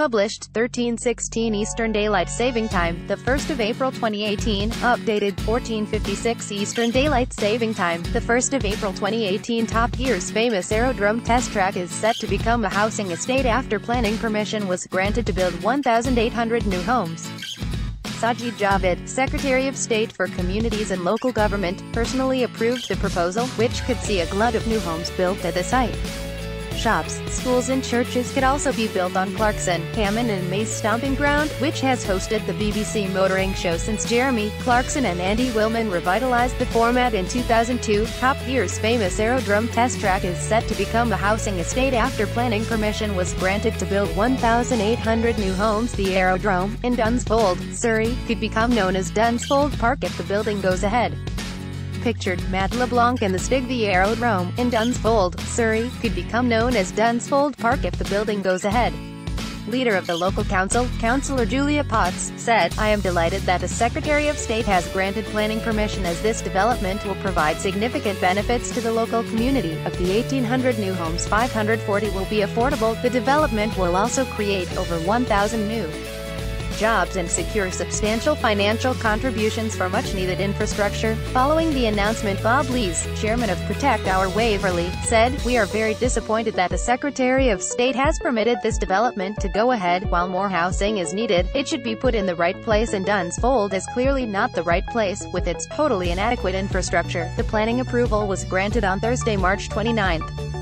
Published 1316 Eastern Daylight Saving Time, the 1st of April 2018, updated 1456 Eastern Daylight Saving Time, the 1st of April 2018 Top Gear's famous aerodrome test track is set to become a housing estate after planning permission was granted to build 1,800 new homes. Sajid Javid, Secretary of State for Communities and Local Government, personally approved the proposal, which could see a glut of new homes built at the site. Shops, schools and churches could also be built on Clarkson, Hammond and May's stomping ground, which has hosted the BBC motoring show since Jeremy Clarkson and Andy Wilman revitalized the format in 2002. Top Gear's famous aerodrome test track is set to become a housing estate after planning permission was granted to build 1,800 new homes. The aerodrome, in Dunsfold, Surrey, could become known as Dunsfold Park if the building goes ahead pictured, Matt LeBlanc and the Stigby Aerodrome, in Dunsfold, Surrey, could become known as Dunsfold Park if the building goes ahead. Leader of the local council, Councillor Julia Potts, said, I am delighted that the Secretary of State has granted planning permission as this development will provide significant benefits to the local community. Of the 1,800 new homes 540 will be affordable, the development will also create over 1,000 new jobs and secure substantial financial contributions for much-needed infrastructure. Following the announcement Bob Lees, chairman of Protect Our Waverley, said, We are very disappointed that the Secretary of State has permitted this development to go ahead. While more housing is needed, it should be put in the right place and Dunsfold is clearly not the right place, with its totally inadequate infrastructure. The planning approval was granted on Thursday, March 29.